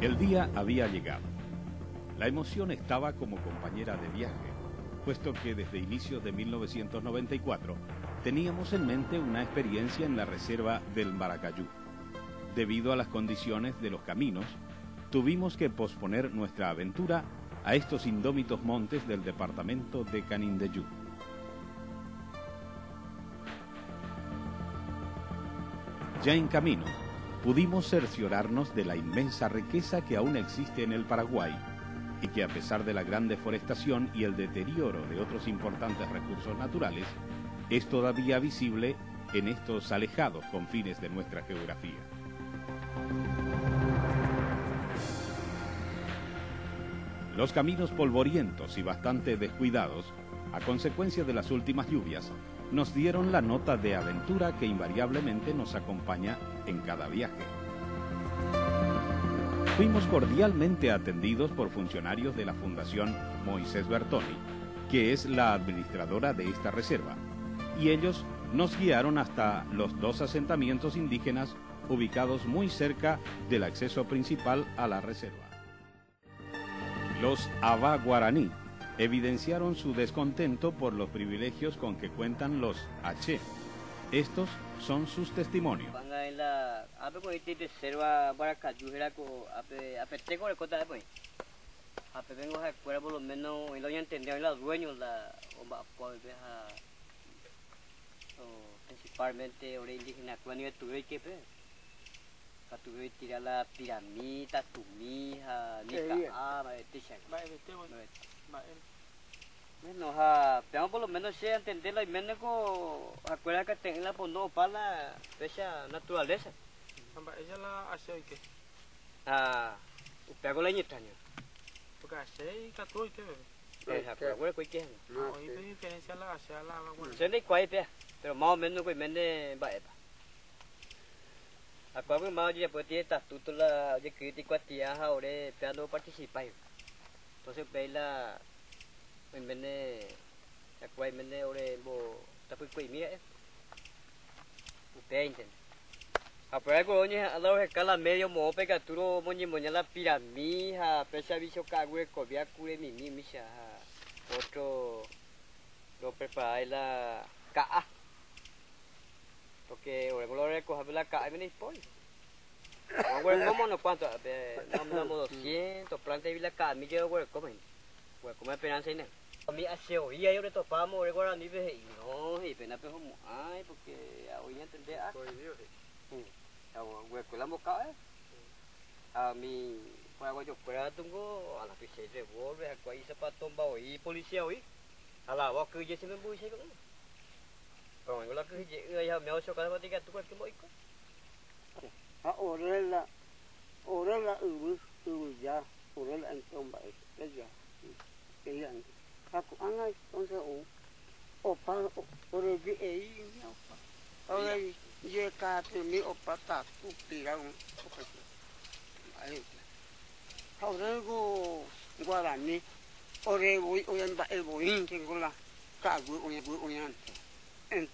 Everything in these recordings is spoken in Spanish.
El día había llegado. La emoción estaba como compañera de viaje, puesto que desde inicios de 1994 teníamos en mente una experiencia en la reserva del Maracayú. Debido a las condiciones de los caminos, tuvimos que posponer nuestra aventura a estos indómitos montes del departamento de Canindeyú. Ya en camino, pudimos cerciorarnos de la inmensa riqueza que aún existe en el Paraguay y que a pesar de la gran deforestación y el deterioro de otros importantes recursos naturales, es todavía visible en estos alejados confines de nuestra geografía. Los caminos polvorientos y bastante descuidados, a consecuencia de las últimas lluvias, nos dieron la nota de aventura que invariablemente nos acompaña en cada viaje. Fuimos cordialmente atendidos por funcionarios de la Fundación Moisés Bertoni, que es la administradora de esta reserva, y ellos nos guiaron hasta los dos asentamientos indígenas ubicados muy cerca del acceso principal a la reserva. Los Aba Guaraní evidenciaron su descontento por los privilegios con que cuentan los H. Estos son sus testimonios. Principalmente ahora indígena cuando tuve que pe tuve tirar la piramida tumija ni ka a este bueno, ha, pero por lo menos se entenderlo y menos con acuerda que tenga por no para la fecha naturaleza. Ella la hace qué? Ah, pego la ñitaña. Porque hace y catu y qué bebé. Eh, pero bueno, ¿qué es? No, y diferencia la hace la bueno. Se le cuai pe, pero más o menos que me va a a cuál más yo ya puedo tener esta tutela de crítico a ti ahora peando participar entonces pues la me viene a cuál me viene ahora bo está muy muy mira eh pende a por algo oye a lo medio mo pega turo moñi moñi la pira mi ha pesa bicho cagüe cobia cure mi mi misha otro lo prepara la ca porque habla ka mi ni spoil Ahora, ¿cómo no cuánto? No, no, 200 plantas y la ka mi yo, güey, ¿cómo? Güey, ¿cómo esperanza y nada? mi hace hoy yo le topamos ore guara ni ve y no y pena pe homo ay porque hoy entender ah Pues Dios. we ko la moca eh a mi para go yo para tungo a la de volve a kwai zapato ba hoy policía hoy a la que je se me bui se ko pero con người là cứ gì người hâm nhau số đi cái tụi cái mỗi cái à ở đây là ở đây là ừ ừ già ở đây là tôm bảy cái già cái anh? Ta cũng ăn con sẽ ủ. Opa ở đây cái ấy, nhau ở đây giờ cả từ mi opa ta cũng tì ra cũng không phải ở đây cô qua làm đi. Ở đây bụi ở đây bảy bụi thì cô là. Cả bụi ở đây bụi e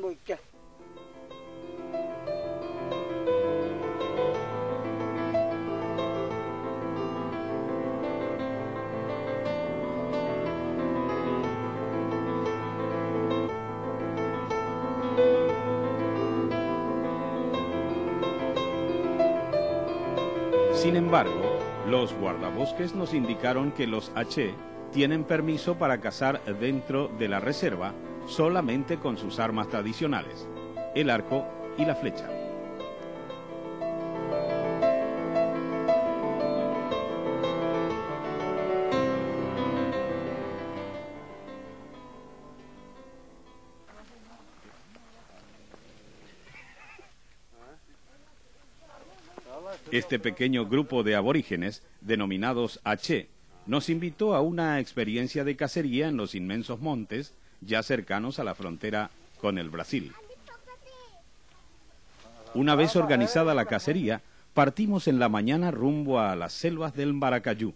bo ke Sin embargo, los guardabosques nos indicaron que los H tienen permiso para cazar dentro de la reserva solamente con sus armas tradicionales, el arco y la flecha. Este pequeño grupo de aborígenes, denominados H, nos invitó a una experiencia de cacería en los inmensos montes ya cercanos a la frontera con el Brasil. Una vez organizada la cacería, partimos en la mañana rumbo a las selvas del Maracayú.